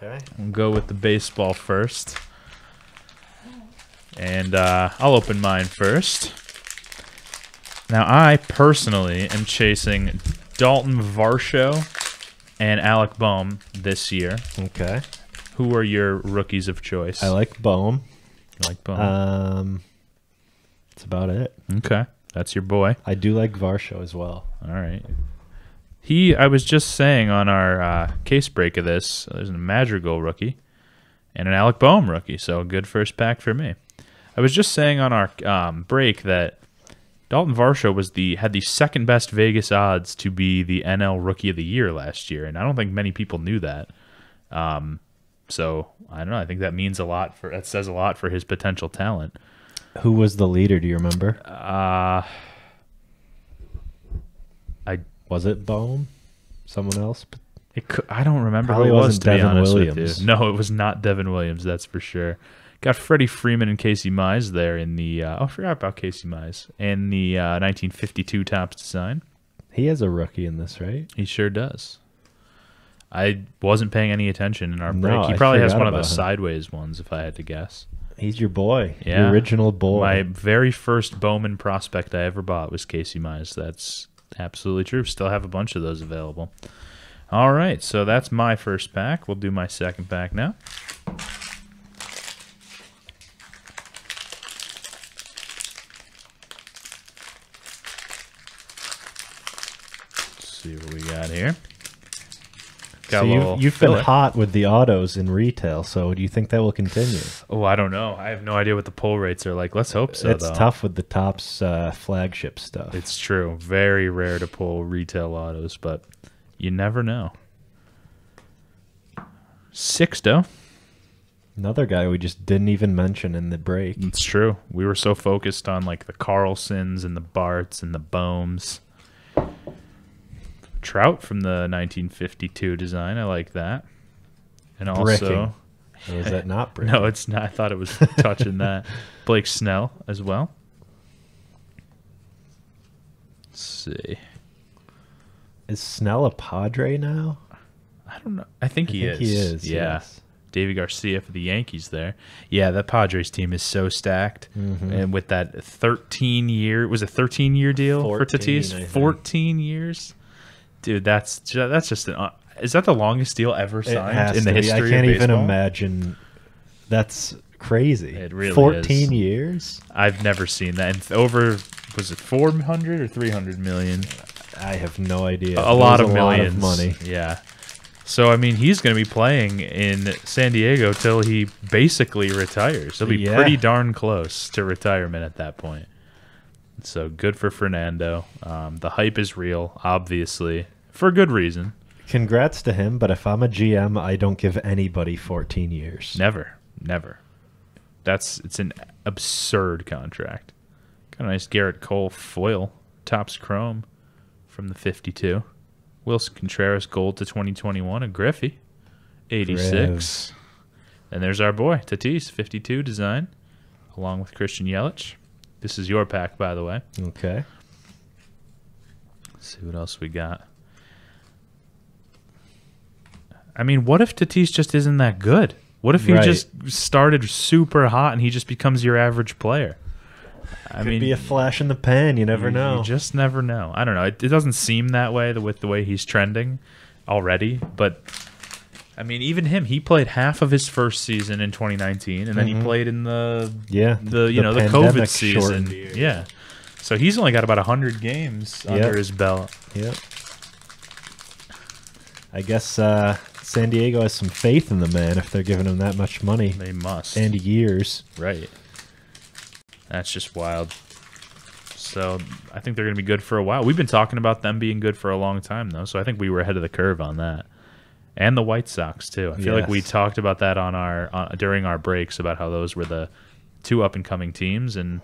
Okay. We'll go with the baseball first. And uh, I'll open mine first. Now, I personally am chasing Dalton Varsho and Alec Bohm this year. Okay. Who are your rookies of choice? I like Bohm. I like Bohm. Um, that's about it. okay, that's your boy. I do like Varsho as well. All right. He, I was just saying on our uh, case break of this, there's a Madrigal rookie and an Alec Bohm rookie, so a good first pack for me. I was just saying on our um, break that Dalton Varsho was the had the second best Vegas odds to be the NL Rookie of the Year last year, and I don't think many people knew that. Um, so I don't know. I think that means a lot for that says a lot for his potential talent. Who was the leader? Do you remember? Uh, I Was it Bohm? Someone else? It could, I don't remember Probably who it was wasn't to be Devin with Williams. you. No, it was not Devin Williams. That's for sure. Got Freddie Freeman and Casey Mize there in the. Uh, oh, I forgot about Casey Mize and the uh, 1952 Topps design. He has a rookie in this, right? He sure does. I wasn't paying any attention in our No, break. He probably has one of the him. sideways ones, if I had to guess. He's your boy. Yeah. Your original boy. My very first Bowman prospect I ever bought was Casey Mize. That's absolutely true. Still have a bunch of those available. All right, so that's my first pack. We'll do my second pack now. Let's see what we got here. Got so you've, you've been hot with the autos in retail. So do you think that will continue? Oh, I don't know. I have no idea what the pull rates are like. Let's hope so. it's though. tough with the Topps uh, flagship stuff. It's true. Very rare to pull retail autos, but you never know. Sixto. Another guy we just didn't even mention in the break. It's true. We were so focused on like the Carlsons and the Barts and the Bohms. Trout from the 1952 design. I like that. And also, Bricking. Or is that not break? no, it's not. I thought it was touching that. Blake Snell as well. Let's see. Is Snell a Padre now? I don't know. I think I he think is. he is, Yeah. yes. David Garcia for the Yankees there. Yeah, that Padres team is so stacked. Mm-hmm. And with that 13 year, was it 13 year deal for Tatis? 14 years? Dude, that's ju- that's just an uh, is that the longest deal ever signed in the be. history I can't of even imagine. That's crazy. It really 14 is. years? I've never seen that. And over was it 400 or 300 million? I have no idea. a That lot of a lot millions. money. Yeah. So I mean, he's going to be playing in San Diego till he basically retires. He'll be Yeah. pretty darn close to retirement at that point. So good for Fernando. Um, the hype is real, obviously, for good reason. Congrats to him, but if I'm a GM, I don't give anybody 14 years. Never, never. That's it's an absurd contract. Got a nice Gerrit Cole foil, Topps Chrome from the 52. Willson Contreras gold to 2021, a Griffey, 86. And there's our boy Tatis, 52 design, along with Christian Yelich. This is your pack, by the way. Okay. Let's see what else we got. I mean, what if Tatis just isn't that good? What if he Right. just started super hot and he just becomes your average player? I Could mean, be a flash in the pan. You never you- know. You just never know. I don't know. It, it doesn't seem that way the- with the way he's trending already, but I mean, even him, he played half of his first season in 2019, and then he Mhm. played in the yeah. the you know the COVID season. shortened. Yeah, so he's only got about hundred games Yep. under his belt. Yep. I guess uh, San Diego has some faith in the man if they're giving him that much money They must. and years. right. That's just wild. So I think they're going to be good for a while. We've been talking about them being good for a long time, though. So I think we were ahead of the curve on that, and the White Sox too. I feel like we talked about that on our on, during our breaks about how those were the two up and coming teams. And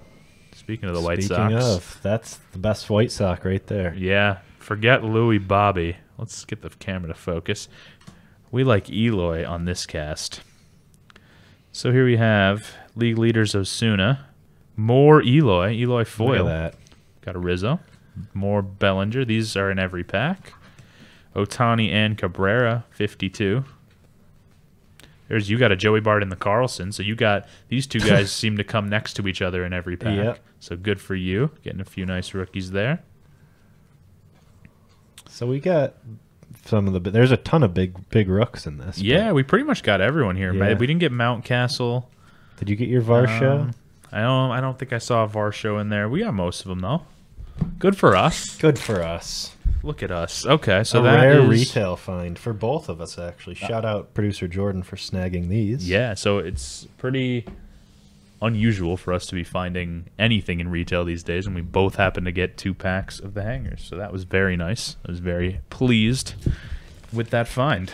speaking of the White Speaking Sox, of, that's the best White Sox right there. Yeah, forget Louis Bobby. Let's get the camera to focus. We like Eloy on this cast. So here we have league leaders Osuna, more Eloy, Eloy Look at that. Got a Rizzo, more Bellinger. These are in every pack. Ohtani and Cabrera, 52. There's you got a Joey Bart and the Carlson, so you got these two guys seem to come next to each other in every pack. Yep. So good for you, getting a few nice rookies there. So we got some of the. There's a ton of big big rooks in this. Yeah, we pretty much got everyone here. Yeah. We didn't get Mountcastle. Did you get your Varsho? Um, I don't. I don't think I saw a Varsho in there. We got most of them though. Good for us. Good for us. Look at us. Okay, so a that rare is- retail find for both of us. Actually, uh, shout out producer Jordan for snagging these. Yeah, so it's pretty unusual for us to be finding anything in retail these days, and we both happen to get two packs of the hangers. So that was very nice. I was very pleased with that find.